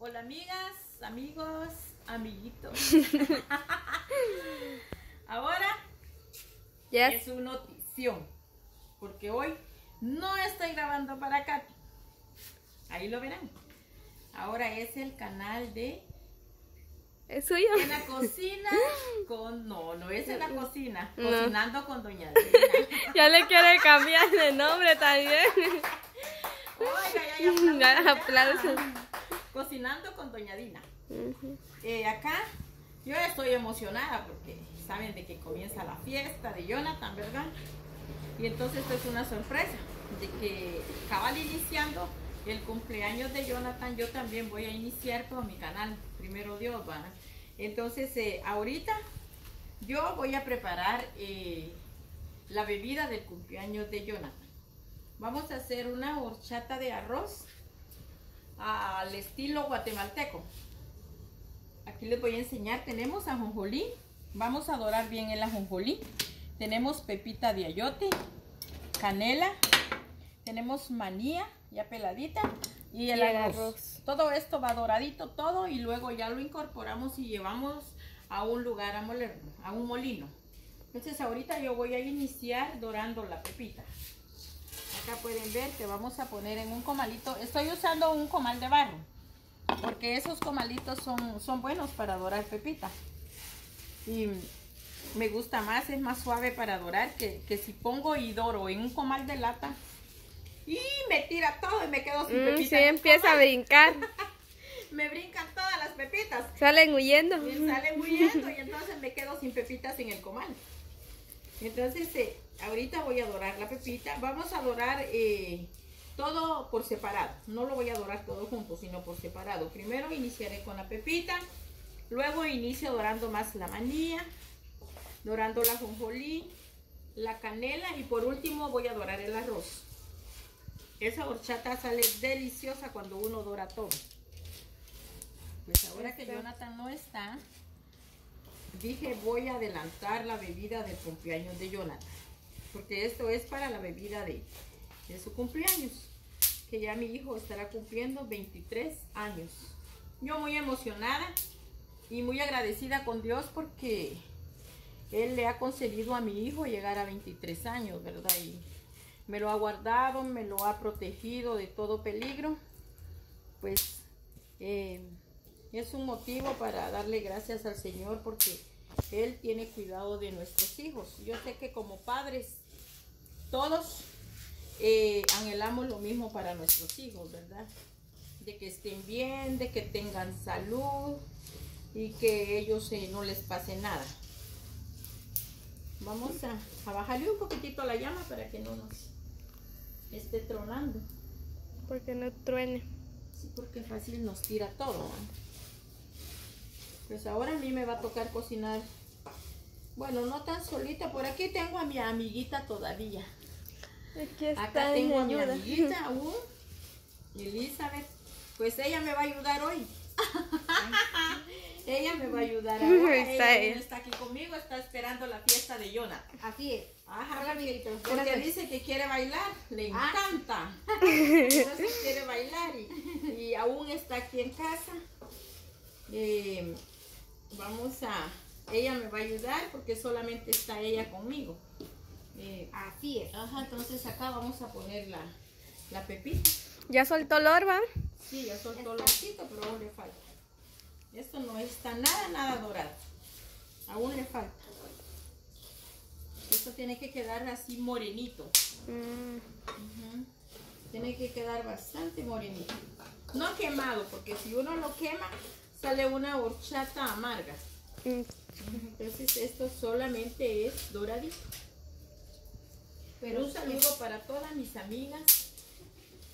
Hola amigas, amigos, amiguitos. Ahora Yes. es una notición, porque hoy no estoy grabando para Katy. Ahí lo verán. Ahora es el canal de ¿Es suyo? En la cocina con... No, no es en la cocina. No. Cocinando con Doña Adriana. Ya le quiere cambiar de nombre también. Oiga, ya, ya, Ya, aplausos. Cocinando con Doña Dina. Eh, acá yo estoy emocionada porque saben de que comienza la fiesta de Jonathan, ¿verdad? Y entonces esto es una sorpresa de que cabal iniciando el cumpleaños de Jonathan, yo también voy a iniciar con mi canal, primero Dios, ¿va? Entonces eh, ahorita yo voy a preparar eh, la bebida del cumpleaños de Jonathan. Vamos a hacer una horchata de arroz al estilo guatemalteco. Aquí les voy a enseñar, tenemos ajonjolí, vamos a dorar bien el ajonjolí. Tenemos pepita de ayote, canela, tenemos manía ya peladita y el, Y el arroz. arroz. Todo esto va doradito todo y luego ya lo incorporamos y llevamos a un lugar a molerlo, a un molino. Entonces ahorita yo voy a iniciar dorando la pepita. Acá pueden ver que vamos a poner en un comalito. Estoy usando un comal de barro. Porque esos comalitos son, son buenos para dorar pepita. Y me gusta más, es más suave para dorar que, que si pongo y doro en un comal de lata. Y me tira todo y me quedo sin Mm, pepita. sí, empieza a brincar. Me brincan todas las pepitas. Salen huyendo. Y sale huyendo y entonces me quedo sin pepitas en el comal. Entonces, eh, ahorita voy a dorar la pepita. Vamos a dorar eh, todo por separado. No lo voy a dorar todo junto, sino por separado. Primero iniciaré con la pepita. Luego inicio dorando más la manía. Dorando la jonjolí, la canela y por último voy a dorar el arroz. Esa horchata sale deliciosa cuando uno dora todo. Pues ahora que. Jonathan no está, dije voy a adelantar la bebida del cumpleaños de Jonathan. Porque esto es para la bebida de, su cumpleaños. Que ya mi hijo estará cumpliendo 23 años. Yo muy emocionada y muy agradecida con Dios porque Él le ha concedido a mi hijo llegar a 23 años, ¿verdad? Y me lo ha guardado, me lo ha protegido de todo peligro. Pues eh, es un motivo para darle gracias al Señor porque Él tiene cuidado de nuestros hijos. Yo sé que como padres, todos eh, anhelamos lo mismo para nuestros hijos, ¿verdad? De que estén bien, de que tengan salud y que ellos eh, no les pase nada. Vamos a, a bajarle un poquitito la llama para que no nos esté tronando. Porque no truene. Sí, porque fácil nos tira todo. ¿no? Pues ahora a mí me va a tocar cocinar. Bueno, no tan solita. Por aquí tengo a mi amiguita todavía. Aquí está Acá tengo a mi amiguita aún. Elizabeth. Pues ella me va a ayudar hoy. ella me va a ayudar ahora. Está ella no está aquí conmigo, está esperando la fiesta de Jonathan. Así es. Ajá, Hola, amiguitos. porque dice que quiere bailar, le Ah. encanta. Entonces quiere bailar y, y aún está aquí en casa. Eh, vamos a, ella me va a ayudar porque solamente está ella conmigo. Eh, Así es. ajá, entonces acá vamos a poner la, la pepita. Ya soltó olor, ¿va? Sí, ya soltó el ratito, pero aún le falta. Esto no está nada, nada dorado. Aún le falta. Esto tiene que quedar así morenito. Mm. Tiene que quedar bastante morenito. No quemado, porque si uno lo quema, sale una horchata amarga. mm. Entonces esto solamente es doradito. Pero un saludo para todas mis amigas.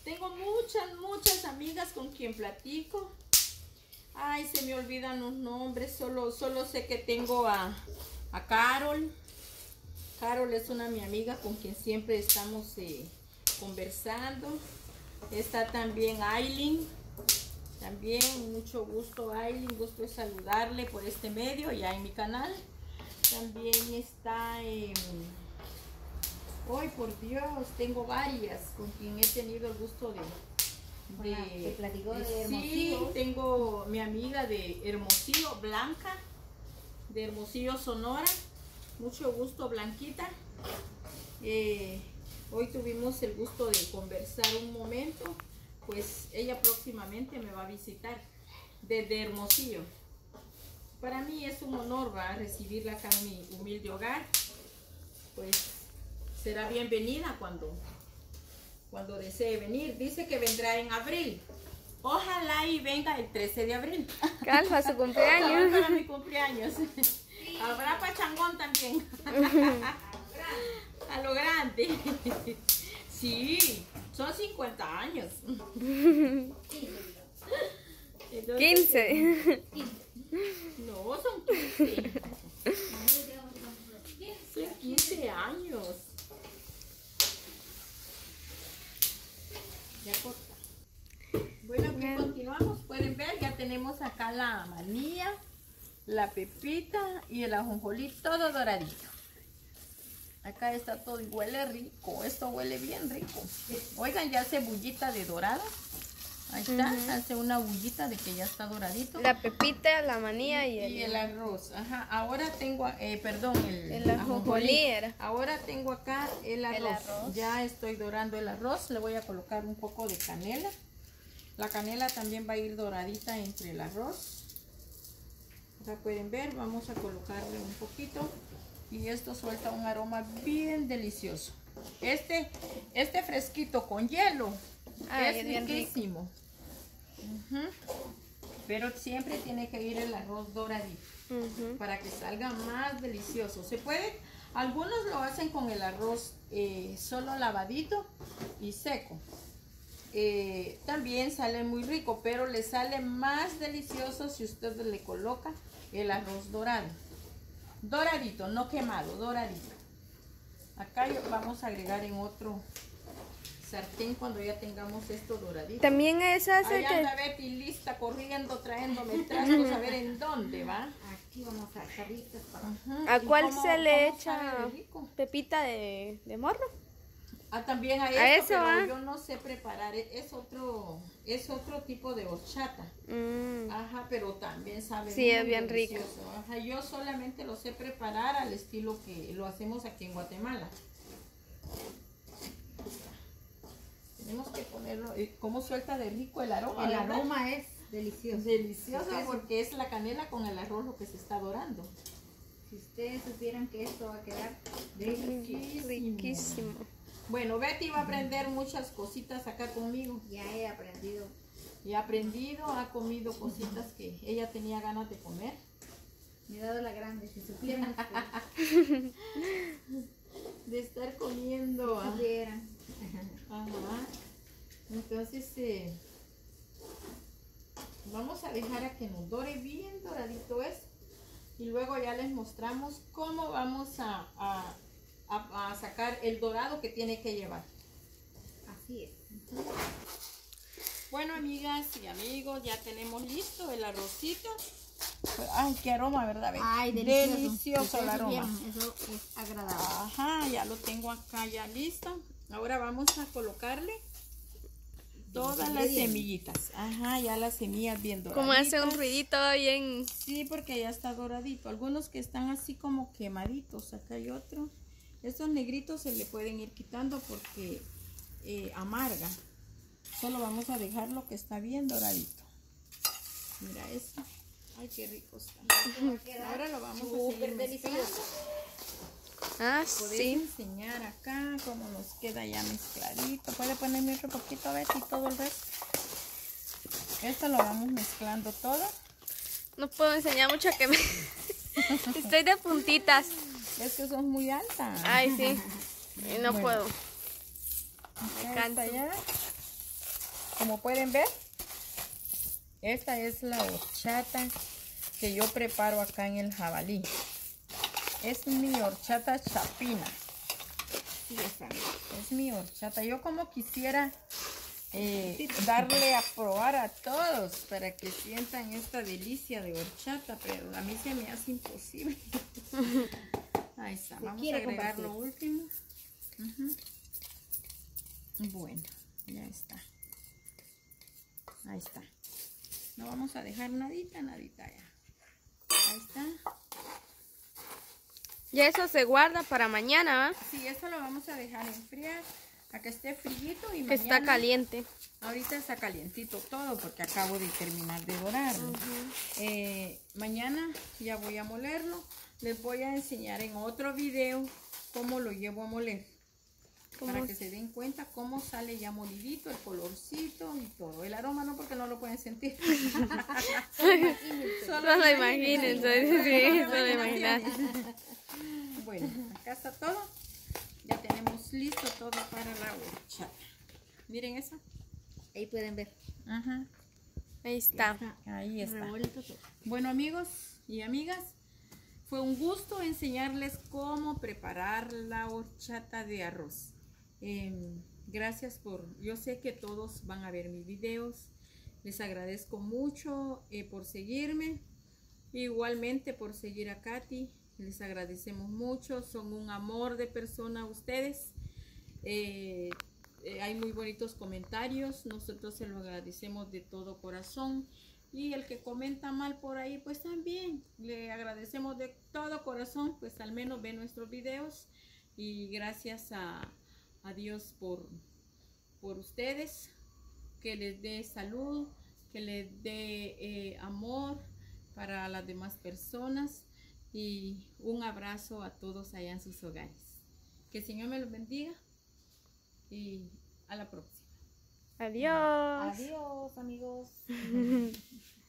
Tengo muchas, muchas amigas con quien platico. Ay, se me olvidan los nombres. Solo, solo sé que tengo a, a Carol. Carol es una mi amiga con quien siempre estamos eh, conversando. Está también Aileen. También mucho gusto Aileen, gusto de saludarle por este medio ya en mi canal. También está Hoy, por Dios, tengo varias con quien he tenido el gusto de, que platicó de Sí, tengo mi amiga de Hermosillo, Blanca, de Hermosillo, Sonora. Mucho gusto, Blanquita. Eh, hoy tuvimos el gusto de conversar un momento, pues ella próximamente me va a visitar desde Hermosillo. Para mí es un honor ¿va? recibirla acá en mi humilde hogar. Pues será bienvenida cuando, cuando desee venir. Dice que vendrá en abril. Ojalá y venga el 13 de abril. Calfa, su cumpleaños. para mi cumpleaños. Habrá pachangón también. A lo grande. Sí, son 50 años. Entonces, 15. No, son 15. Son 15 años. Ya corta. Bueno, aquí Bien. continuamos. Pueden ver, ya tenemos acá la manía, la pepita y el ajonjolí todo doradito. Acá está todo y huele rico. Esto huele bien rico. Oigan, ya hace bullita de dorada. Ahí está, hace una bullita de que ya está doradito. La pepita, la manía y Y el el, arroz, ajá. Ahora tengo, eh, perdón, el, el ajonjolí. Ahora tengo acá el arroz. El arroz. Ya estoy dorando el arroz. Le voy a colocar un poco de canela. La canela también va a ir doradita entre el arroz. Acá pueden ver, vamos a colocarle un poquito. Y esto suelta un aroma bien delicioso. Este, este fresquito con hielo Ay, es riquísimo. Pero siempre tiene que ir el arroz doradito para que salga más delicioso. Se puede, algunos lo hacen con el arroz eh, solo lavadito y seco. Eh, también sale muy rico, pero le sale más delicioso si usted le coloca el arroz dorado. Doradito, no quemado, doradito. Acá vamos a agregar en otro sartén cuando ya tengamos esto doradito. También es hace Ahí que... anda Betty lista, corriendo, trayéndome trastos a ver en dónde va. Aquí vamos a carritas para. ¿A ¿Y cuál cómo- se le echa pepita de, de morro? Ah, también a, A esto, eso, pero ¿ah? yo no sé preparar, e- es otro, es otro tipo de horchata. Mm. Ajá, pero también sabe Sí, es muy bien rico. delicioso. Ajá, yo solamente lo sé preparar al estilo que lo hacemos aquí en Guatemala. Tenemos que ponerlo, eh, cómo suelta de rico el aroma. El ¿verdad? aroma es delicioso. delicioso Sí, porque es la canela con el arroz lo que se está dorando. Si ustedes supieran que esto va a quedar Riquísimo. Riquísimo. Bueno, Betty va a aprender muchas cositas acá conmigo. Ya he aprendido. Y ha aprendido, ha comido cositas que ella tenía ganas de comer. Me he dado la grande. Si supieran De estar comiendo. ah, supieran. Ajá. Entonces, eh, vamos a dejar a que nos dore bien doradito es. Y luego ya les mostramos cómo vamos a, a- a- a sacar el dorado que tiene que llevar. Así es. Bueno, amigas y amigos, ya tenemos listo el arrocito. Ay, qué aroma, ¿verdad? Ay, delicioso. El aroma. Eso es agradable. Ajá, ya lo tengo acá ya listo. Ahora vamos a colocarle todas las semillitas. Ajá, ya las semillas bien doraditas. Como hace un ruidito bien... Sí, porque ya está doradito. Algunos que están así como quemaditos. Acá hay otro. Estos negritos se le pueden ir quitando porque eh, amarga. Solo vamos a dejar lo que está bien doradito. Mira eso. Ay, qué rico está. Ahora lo vamos a seguir delicioso. Ah, Podés sí. enseñar acá cómo nos queda ya mezcladito. Puede ponerme otro poquito, Betty, todo el resto. Esto lo vamos mezclando todo. No puedo enseñar mucho que me... Estoy de puntitas. Es que sos muy alta. Ay, sí. Y no Bueno. puedo. Está ya. Como pueden ver, esta es la horchata que yo preparo acá en el jabalí. Es mi horchata chapina. Sí. Es mi horchata. Yo como quisiera eh, darle a probar a todos para que sientan esta delicia de horchata, pero a mí se me hace imposible. Ahí está. Se Vamos a agregar lo último. Bueno, ya está. Ahí está. No vamos a dejar nadita, nadita ya. Ahí está. Y eso se guarda para mañana, ¿va? Sí, esto lo vamos a dejar enfriar a que esté frillito y Que está mañana- caliente. Ahorita está calientito todo porque acabo de terminar de dorarlo. Eh, mañana ya voy a molerlo. Les voy a enseñar en otro video cómo lo llevo a moler. ¿Cómo Para que se den cuenta cómo sale ya molidito, el colorcito y todo. El aroma no porque no lo pueden sentir. Solo lo imaginen, imaginen. Solo solo imaginar. Bueno, acá está todo. Ya tenemos listo todo para la horchata. Miren eso. Ahí pueden ver. Ajá. Ahí está. Ahí está. Revuelto todo. Bueno amigos y amigas, fue un gusto enseñarles cómo preparar la horchata de arroz. Em, gracias por, yo sé que todos van a ver mis videos. Les agradezco mucho eh, por seguirme. Igualmente por seguir a Katy. Les agradecemos mucho. Son un amor de persona ustedes. Eh, eh, hay muy bonitos comentarios. Nosotros se lo agradecemos de todo corazón. Y el que comenta mal por ahí, pues también le agradecemos de todo corazón, pues al menos ve nuestros videos. Y gracias a, Dios por, por ustedes, que les dé salud, que les dé eh, amor para las demás personas. Y un abrazo a todos allá en sus hogares. Que el Señor me los bendiga. Y a la próxima. Adiós. Adiós, amigos.